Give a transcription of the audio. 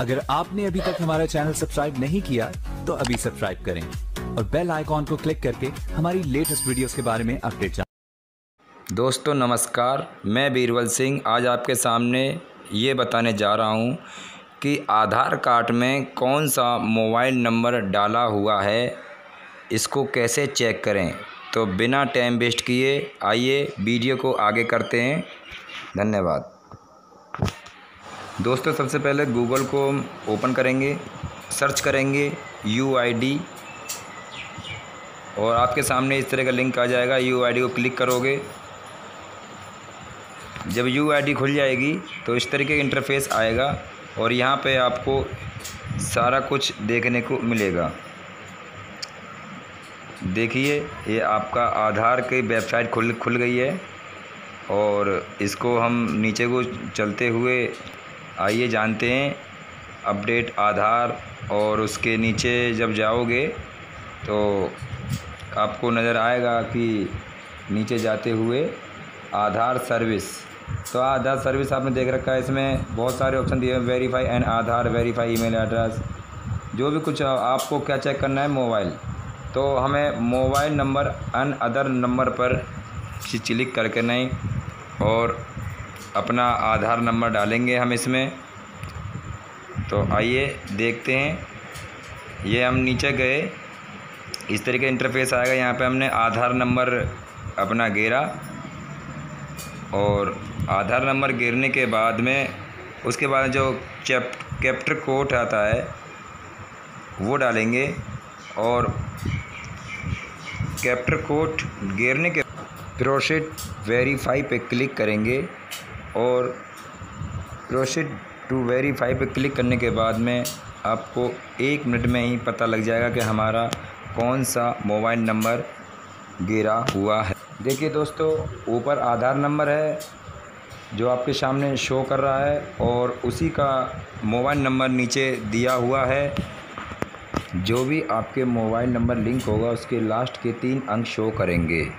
अगर आपने अभी तक हमारा चैनल सब्सक्राइब नहीं किया तो अभी सब्सक्राइब करें और बेल आइकॉन को क्लिक करके हमारी लेटेस्ट वीडियोस के बारे में अपडेट। दोस्तों, नमस्कार। मैं बीरबल सिंह आज आपके सामने ये बताने जा रहा हूँ कि आधार कार्ड में कौन सा मोबाइल नंबर डाला हुआ है, इसको कैसे चेक करें। तो बिना टाइम वेस्ट किए आइए, वीडियो को आगे करते हैं। धन्यवाद। दोस्तों, सबसे पहले गूगल को ओपन करेंगे सर्च करेंगे यू आई डी और आपके सामने इस तरह का लिंक आ जाएगा। यू आई डी को क्लिक करोगे। जब यू आई डी खुल जाएगी तो इस तरीके का इंटरफेस आएगा और यहाँ पे आपको सारा कुछ देखने को मिलेगा। देखिए, ये आपका आधार की वेबसाइट खुल खुल गई है और इसको हम नीचे को चलते हुए आइए जानते हैं अपडेट आधार और उसके नीचे जब जाओगे तो आपको नज़र आएगा कि नीचे जाते हुए आधार सर्विस। तो आधार सर्विस आपने देख रखा है, इसमें बहुत सारे ऑप्शन दिए हैं verify and Aadhaar verify email address जो भी कुछ आपको क्या चेक करना है मोबाइल तो हमें mobile number another number पर क्लिक करके नहीं, और अपना आधार नंबर डालेंगे हम इसमें। तो आइए देखते हैं। ये हम नीचे गए। इस तरह का इंटरफेस आएगा। यहाँ पे हमने आधार नंबर अपना गेरा और आधार नंबर गिरने के बाद में उसके बाद जो चैप कैप्टर कोड आता है, वो डालेंगे और कैप्टर कोड गिरने के प्रोसेड वेरीफाई पे क्लिक करेंगे। और प्रोसीड टू वेरीफाई पे क्लिक करने के बाद में आपको एक मिनट में ही पता लग जाएगा कि हमारा कौन सा मोबाइल नंबर गिरा हुआ है। देखिए दोस्तों, ऊपर आधार नंबर है, जो आपके सामने शो कर रहा है, और उसी का मोबाइल नंबर नीचे दिया हुआ है। जो भी आपके मोबाइल नंबर लिंक होगा, उसके लास्ट के तीन अंक शो करेंगे।